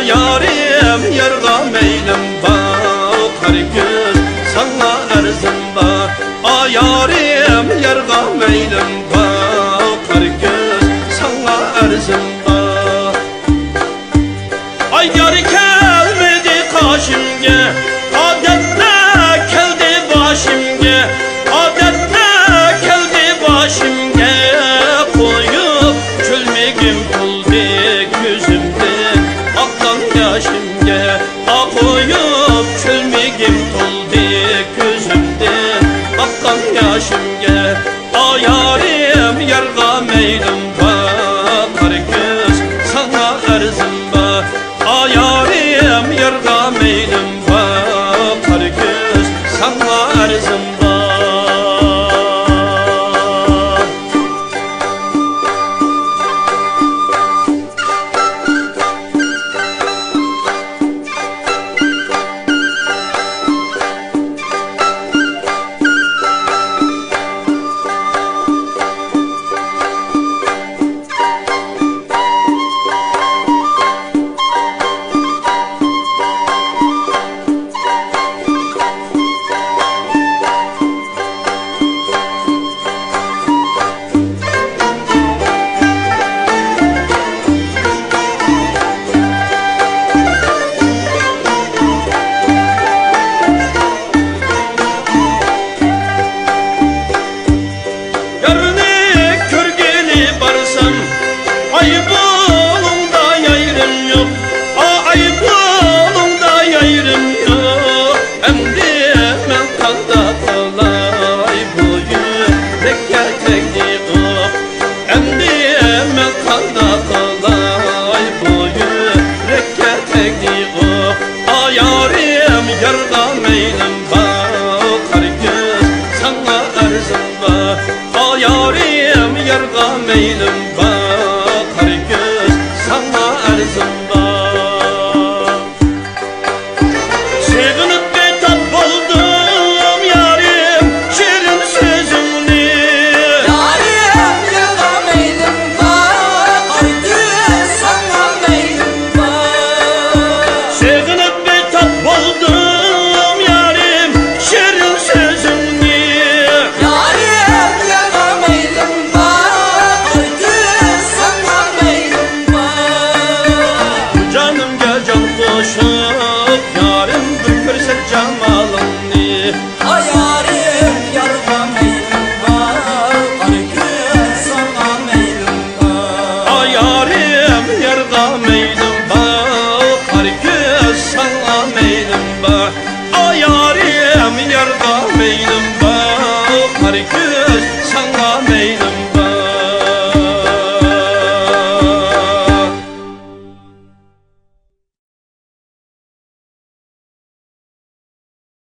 yarim yarga meylim bak her gün sana erzim bak a yarim yarga meylim bak her gün sana erzim bak ay yar kelmedi kaşimge adetle keldi başimge Leylim bakar kız sana arzım var Ayarim yerga meylim Sen diyemez sana kolay Bu yürekke tekni o. Ayarim yarda meylim Sana arzım var. Ayarim yarda meylim bakar göz Sana arzım kamalını Hayarim yarma meylim var Argün sana meylim var Hayarim yarda meylim var Argün sana meylim var